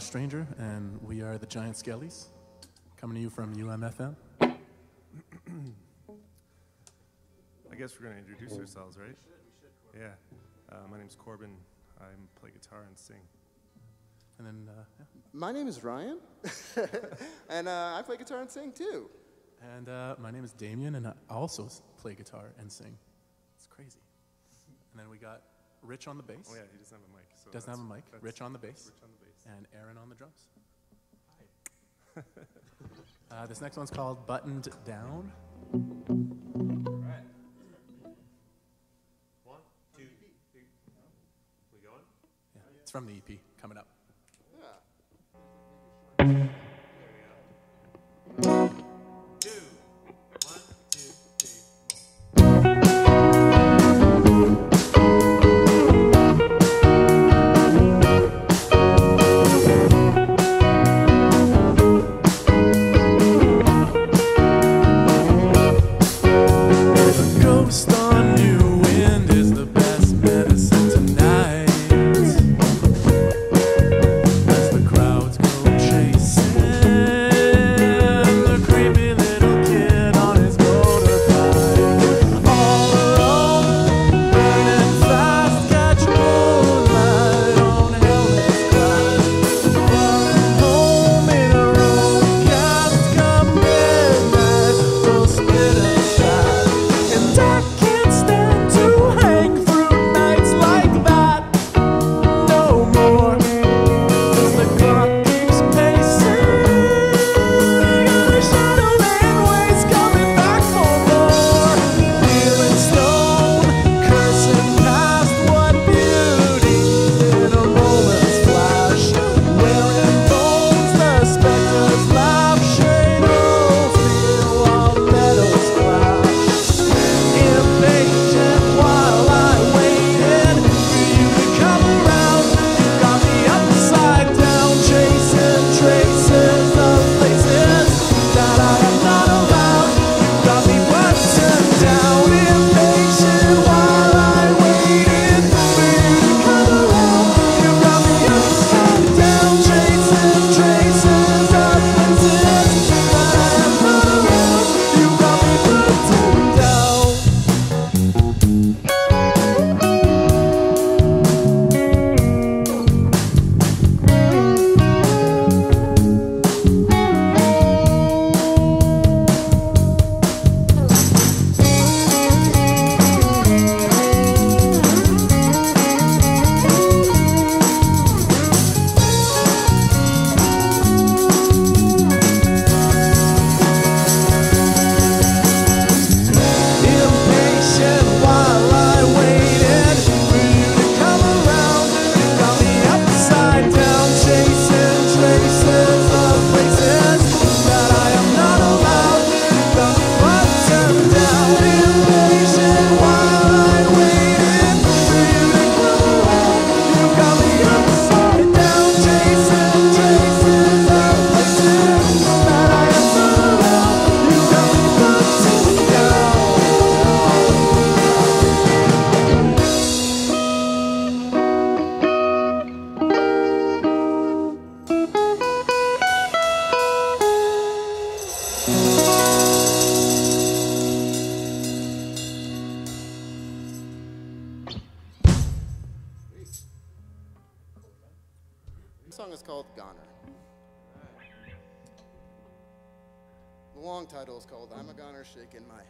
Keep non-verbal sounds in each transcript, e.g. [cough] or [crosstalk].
Stranger, and we are the Giant Skellies, coming to you from UMFM. I guess we're going to introduce ourselves, right? We should, we should, yeah. Uh, my name's Corbin. I play guitar and sing. And then, uh, yeah. My name is Ryan, [laughs] and uh, I play guitar and sing too. And uh, my name is Damien, and I also play guitar and sing. It's crazy. And then we got Rich on the bass. Oh yeah, he doesn't have a mic. So doesn't have a mic. Rich on the bass. Rich on the bass and Aaron on the drums. Hi. [laughs] uh, this next one's called Buttoned Down. It's from the EP coming up. in my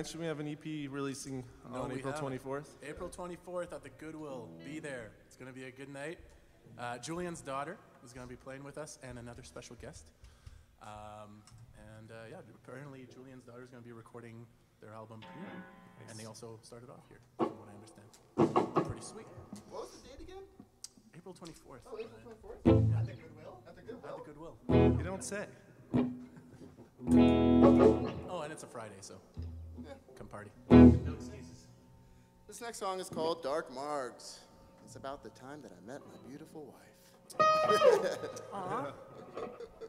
Did we mention we have an EP releasing No, on April haven't. 24th? April 24th at the Goodwill. Be there. It's going to be a good night. Uh, Julian's daughter is going to be playing with us and another special guest. Um, and uh, yeah, apparently Julian's daughter is going to be recording their album Premiere. And they also started off here, from what I understand. Pretty sweet. What was the date again? April 24th. Oh, April 24th? At the Goodwill? At the Goodwill? At the Goodwill. You don't say. [laughs] Oh, and it's a Friday, so come party. This next song is called Dark Margs. It's about the time that I met my beautiful wife. so [laughs]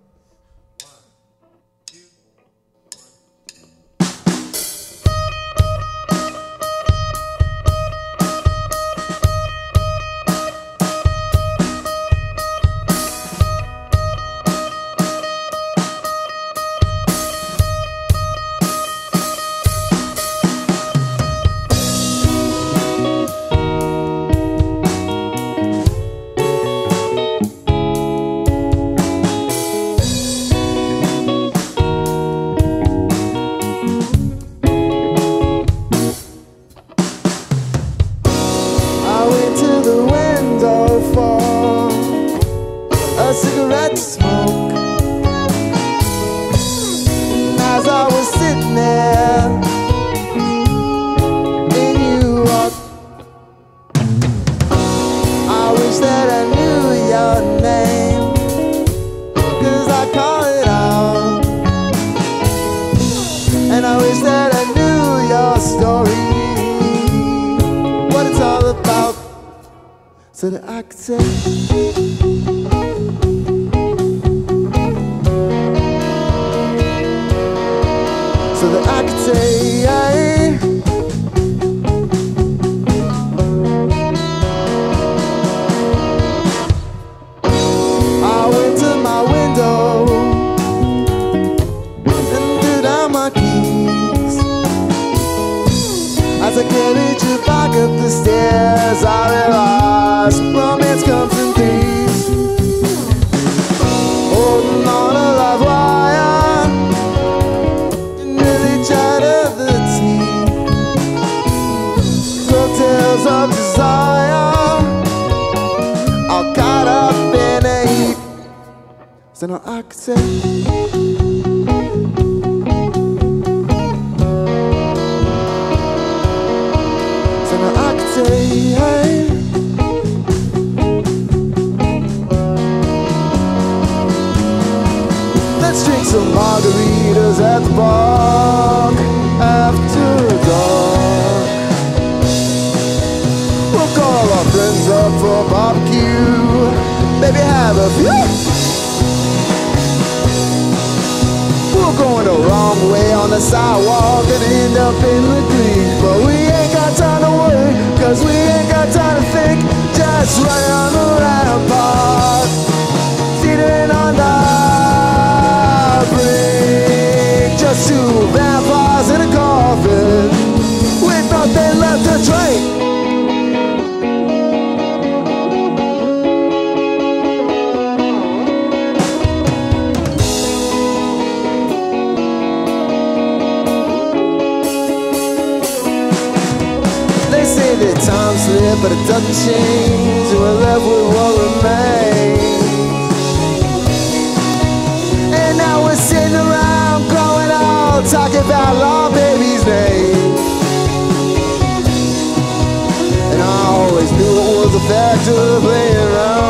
could say. So that I could say. Could say. I could hey. Let's drink some margaritas at the bar after dark. We'll call our friends up for barbecue. Baby, have a few. The sidewalk and end up in the green. But we ain't got time to worry, cause we ain't got time to think. Just run on the rampart, And we're left with what remains. And now we're sitting around growing old, talking about our baby's name. And I always knew it was a factor playing around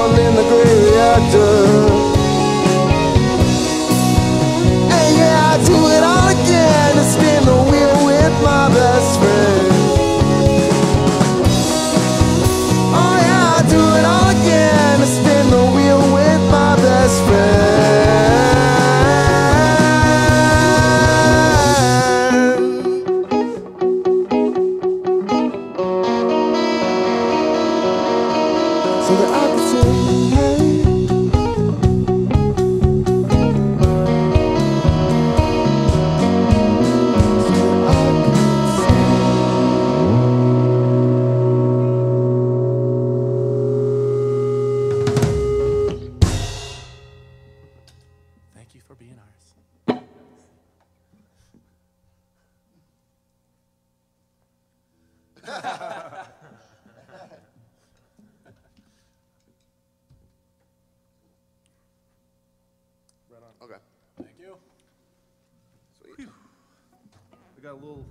got a little,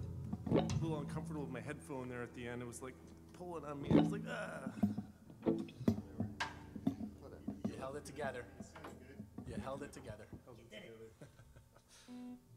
a little uncomfortable with my headphone there at the end. It was like pulling on me. It was like, ah. You held it together. You held it together. [laughs]